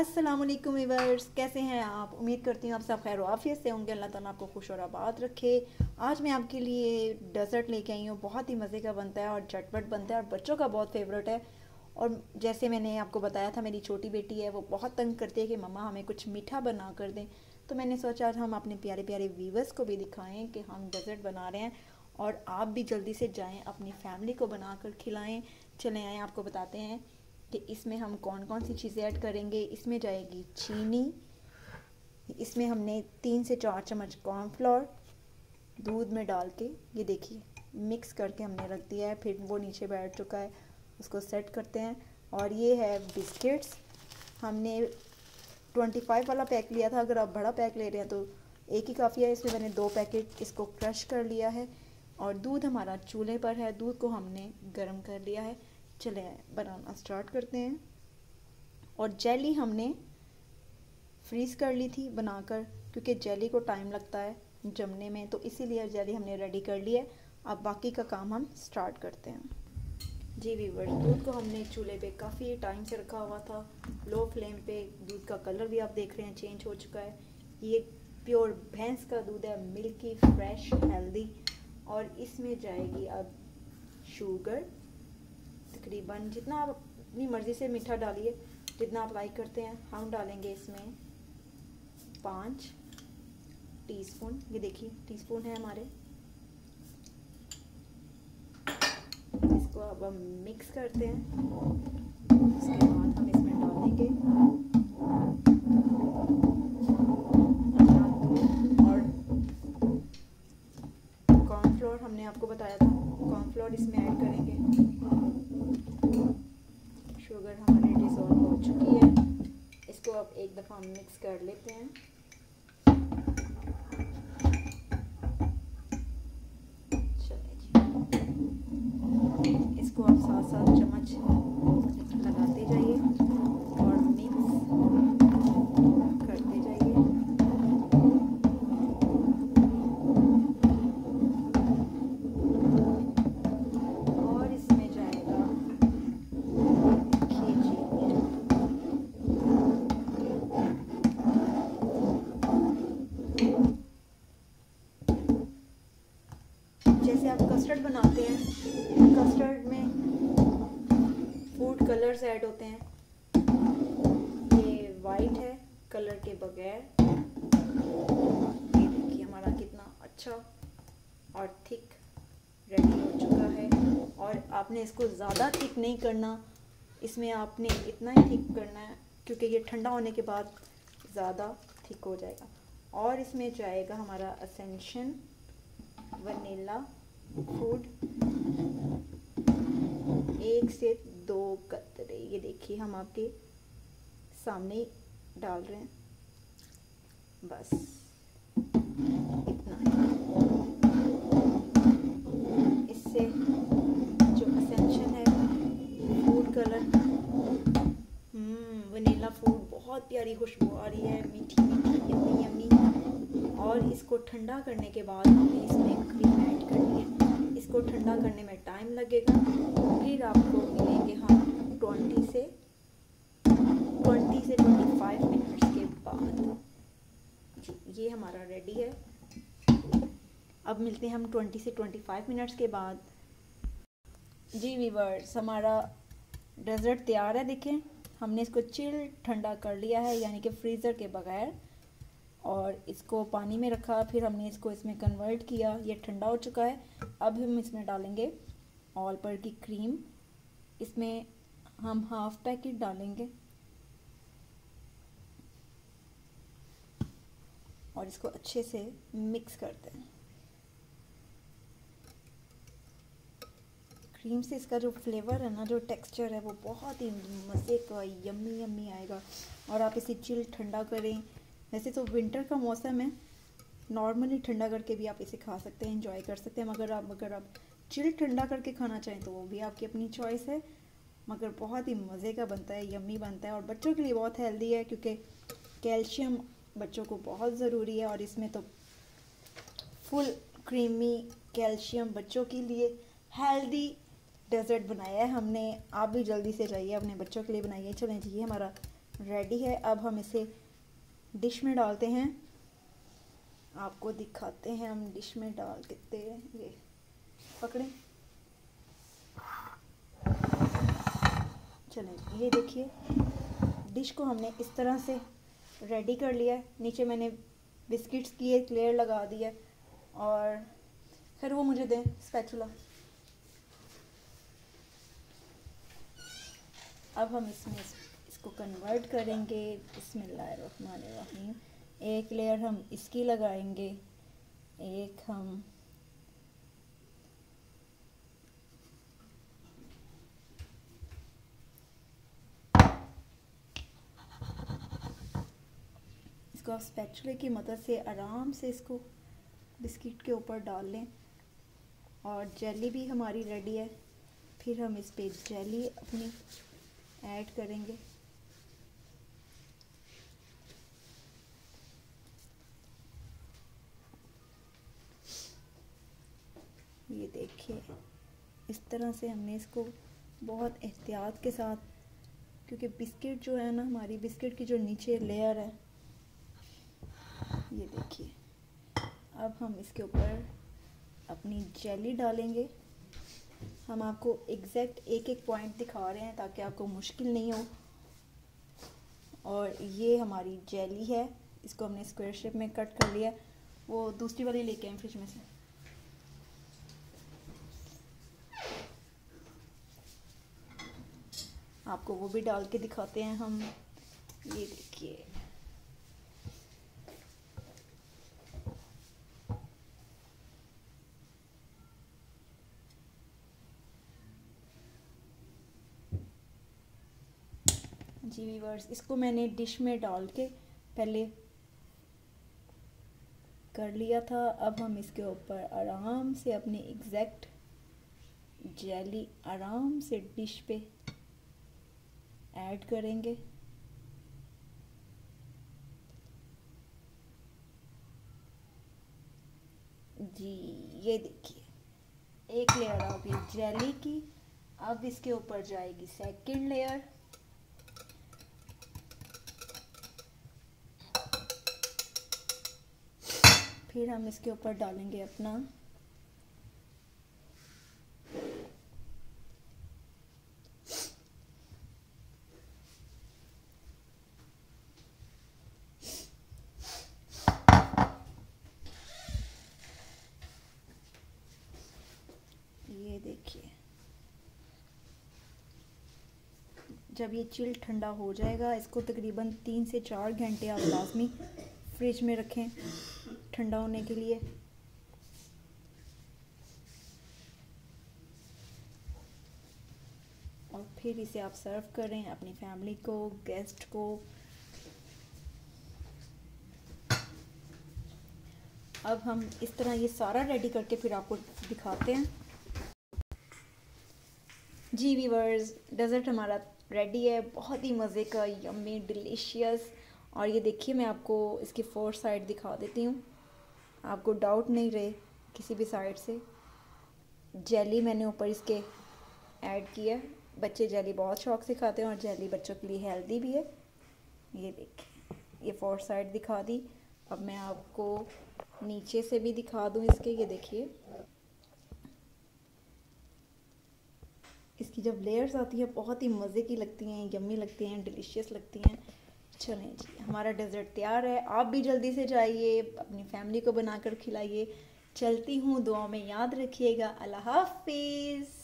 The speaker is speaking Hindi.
अस्सलाम वालेकुम वीवर्स कैसे हैं आप? उम्मीद करती हूँ आप सब खैर आफियत से होंगे। अल्लाह ताला आपको खुश और आबाद रखे। आज मैं आपके लिए डेजर्ट लेके आई हूँ। बहुत ही मज़े का बनता है और झटपट बनता है और बच्चों का बहुत फेवरेट है। और जैसे मैंने आपको बताया था, मेरी छोटी बेटी है, वो बहुत तंग करती है कि मम्मा हमें कुछ मीठा बना कर दें। तो मैंने सोचा हम अपने प्यारे प्यारे वीवर्स को भी दिखाएँ कि हम डेजर्ट बना रहे हैं और आप भी जल्दी से जाएँ, अपनी फैमिली को बना कर खिलाएँ। चले आएँ, आपको बताते हैं। कि इसमें हम कौन कौन सी चीज़ें ऐड करेंगे? इसमें जाएगी चीनी, इसमें हमने तीन से चार चम्मच कॉर्नफ्लोर दूध में डाल के, ये देखिए मिक्स करके हमने रख दिया है, फिर वो नीचे बैठ चुका है, उसको सेट करते हैं। और ये है बिस्किट्स हमने 25 वाला पैक लिया था, अगर आप बड़ा पैक ले रहे हैं तो एक ही काफ़ी है, इसमें मैंने दो पैकेट इसको क्रश कर लिया है। और दूध हमारा चूल्हे पर है, दूध को हमने गर्म कर लिया है। चले बनाना स्टार्ट करते हैं। और जेली हमने फ्रीज़ कर ली थी बनाकर, क्योंकि जेली को टाइम लगता है जमने में तो इसीलिए जेली हमने रेडी कर ली है। अब बाकी का काम हम स्टार्ट करते हैं। जी वीवर्स दूध को हमने चूल्हे पे काफ़ी टाइम से रखा हुआ था। लो फ्लेम पे दूध का कलर भी आप देख रहे हैं चेंज हो चुका है। ये प्योर भैंस का दूध है मिल्की फ्रेश हेल्दी और इसमें जाएगी अब शुगर तकरीबन जितना आप अपनी मर्ज़ी से मीठा डालिए, जितना लाइक करते हैं, हम डालेंगे इसमें पाँच टीस्पून। ये देखिए, टीस्पून है हमारे। इसको अब हम मिक्स करते हैं। दफ़ा मिक्स कर लेते हैं इसको आप साथ साथ चम्मच लगाते जाइए और मिक्स करते जाइए और इसमें जाएगा जैसे आप कस्टर्ड बनाते हैं। कस्टर्ड में फ़ूड कलर्स ऐड होते हैं। ये वाइट है कलर के बगैर। ये देखिए हमारा कितना अच्छा और थिक रेडी हो चुका है। और आपने इसको ज़्यादा थिक नहीं करना। इसमें आपने इतना ही थिक करना है, क्योंकि ये ठंडा होने के बाद ज़्यादा थिक हो जाएगा। और इसमें जाएगा हमारा असेंशन वनीला फ़ूड एक से दो कतरे, ये देखिए हम आपके सामने डाल रहे हैं। बस, इतना इससे जो असेंशन है फ़ूड कलर वनीला फ़ूड बहुत प्यारी खुशबू आ रही है। मीठी मीठी यम्मी यम्मी और इसको ठंडा करने के बाद हमने इसमें क्रीम ऐड करनी है इसको ठंडा करने में टाइम लगेगा। फिर आपको मिलेंगे हम ट्वेंटी से ट्वेंटी से ट्वेंटी फाइव मिनट्स के बाद। जी, ये हमारा रेडी है। अब मिलते हैं हम ट्वेंटी से ट्वेंटी फाइव मिनट्स के बाद। जी वीवर्स हमारा डेजर्ट तैयार है, देखें। हमने इसको चिल ठंडा कर लिया है, यानी कि फ्रीज़र के बगैर। और इसको पानी में रखा, फिर हमने इसको इसमें कन्वर्ट किया, ये ठंडा हो चुका है। अब हम इसमें डालेंगे ऑल पर की क्रीम इसमें हम हाफ़ पैकेट डालेंगे। और इसको अच्छे से मिक्स करते हैं। क्रीम से इसका जो फ्लेवर है ना, जो टेक्सचर है, वो बहुत ही मज़े का यम्मी यम्मी आएगा। और आप इसे चिल ठंडा करें वैसे तो विंटर का मौसम है। नॉर्मली ठंडा करके भी आप इसे खा सकते हैं इंजॉय कर सकते हैं। मगर आप अगर आप चिल ठंडा करके खाना चाहें तो वो भी आपकी अपनी चॉइस है। मगर बहुत ही मज़े का बनता है यम्मी बनता है। और बच्चों के लिए बहुत हेल्दी है, क्योंकि कैल्शियम बच्चों को बहुत ज़रूरी है। और इसमें तो फुल क्रीमी कैल्शियम बच्चों के लिए हेल्दी डेजर्ट बनाया है हमने। आप भी जल्दी से जाइए, अपने बच्चों के लिए बनाइए। चलें जी हमारा रेडी है। अब हम इसे डिश में डालते हैं। आपको दिखाते हैं हम डिश में डाल के ये पकड़े। चलें, ये देखिए। डिश को हमने इस तरह से रेडी कर लिया है। नीचे मैंने बिस्किट्स की एक लेयर लगा दी है। और फिर वो मुझे दें स्पैचुला अब हम इसमें इसको कन्वर्ट करेंगे। बिस्मिल्लाहिर्रहमानिर्रहीम। एक लेयर हम इसकी लगाएँगे। एक हम इसको आप स्पैचुले की मदद से आराम से इसको बिस्किट के ऊपर डाल लें। और जेली भी हमारी रेडी है। फिर हम इस पर जेली अपनी ऐड करेंगे। ये देखिए। इस तरह से हमने इसको बहुत एहतियात के साथ, क्योंकि बिस्किट जो है ना, हमारी बिस्किट की जो नीचे लेयर है, ये देखिए। अब हम इसके ऊपर अपनी जेली डालेंगे। हम आपको एग्जैक्ट एक एक पॉइंट दिखा रहे हैं ताकि आपको मुश्किल नहीं हो। और ये हमारी जेली है, इसको हमने स्क्वायर शेप में कट कर लिया वो दूसरी वाली लेके आए फ्रिज में से। आपको वो भी डाल के दिखाते हैं हम। ये देखिए। जी वीवर्स इसको मैंने डिश में डाल के पहले कर लिया था। अब हम इसके ऊपर आराम से अपने एग्जैक्ट जेली आराम से डिश पे ऐड करेंगे। जी, ये देखिए। एक लेयर आ गई जेली की, अब इसके ऊपर जाएगी सेकंड लेयर फिर हम इसके ऊपर डालेंगे अपना ये देखिए जब ये चिल ठंडा हो जाएगा, इसको तकरीबन तीन से चार घंटे आप लाजमी फ्रिज में रखें ठंडा होने के लिए। और फिर इसे आप सर्व करें अपनी फैमिली को, गेस्ट को। अब हम इस तरह ये सारा रेडी करके फिर आपको दिखाते हैं। जी वीवर्स डेज़र्ट हमारा रेडी है, बहुत ही मज़े का यम्मी डिलीशियस और ये देखिए, मैं आपको इसकी फोर साइड दिखा देती हूँ। आपको डाउट नहीं रहे किसी भी साइड से। जेली मैंने ऊपर इसके ऐड किया बच्चे जेली बहुत शौक से खाते हैं और जेली बच्चों के लिए हेल्दी भी है। ये देखिए ये फोर साइड दिखा दी। अब मैं आपको नीचे से भी दिखा दूँ इसके, ये देखिए। इसकी जब लेयर्स आती है, बहुत ही मज़े की लगती हैं, यम्मी लगती हैं डिलीशियस लगती हैं। चलें जी, हमारा डेज़र्ट तैयार है। आप भी जल्दी से जाइए, अपनी फैमिली को बनाकर खिलाइए। चलती हूँ दुआ में याद रखिएगा। अल्लाह हाफिज़।